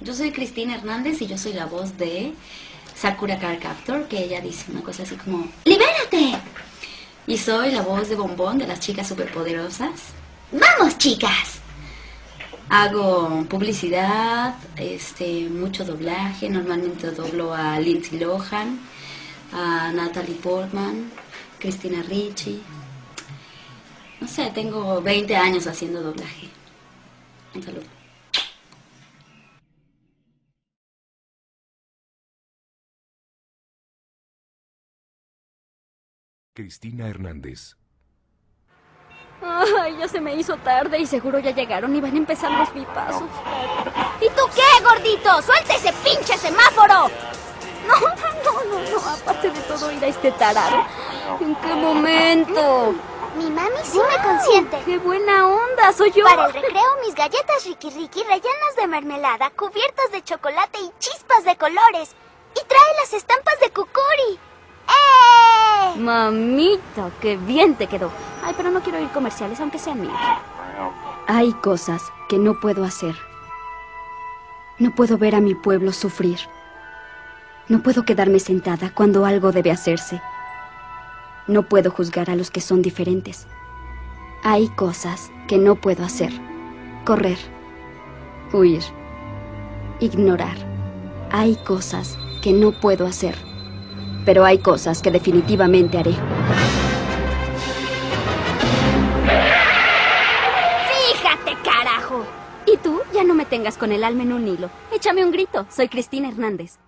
Yo soy Cristina Hernández y yo soy la voz de Sakura Car Captor, que ella dice una cosa así como ¡Libérate! Y soy la voz de Bombón de las chicas superpoderosas. ¡Vamos, chicas! Hago publicidad, este, mucho doblaje. Normalmente doblo a Lindsay Lohan, a Natalie Portman, Cristina Ricci. No sé, tengo 20 años haciendo doblaje. Un saludo. Cristina Hernández. Ay, ya se me hizo tarde y seguro ya llegaron y van a empezar los bipasos. ¿Y tú qué, gordito? ¡Suelta ese pinche semáforo! No, no, no, no, aparte de todo ir a este tarado. ¿En qué momento? Mi mami sí me consiente. ¡Qué buena onda! ¡Soy yo! Para el recreo, mis galletas Ricky Ricky rellenas de mermelada, cubiertas de chocolate y chispas de colores. Y trae las estampas de Kukuri. ¡Eh! Mamita, qué bien te quedó. Ay, pero no quiero ir comerciales, aunque sean míos. Hay cosas que no puedo hacer. No puedo ver a mi pueblo sufrir. No puedo quedarme sentada cuando algo debe hacerse. No puedo juzgar a los que son diferentes. Hay cosas que no puedo hacer. Correr. Huir. Ignorar. Hay cosas que no puedo hacer. Pero hay cosas que definitivamente haré. ¡Fíjate, carajo! Y tú ya no me tengas con el alma en un hilo. Échame un grito. Soy Cristina Hernández.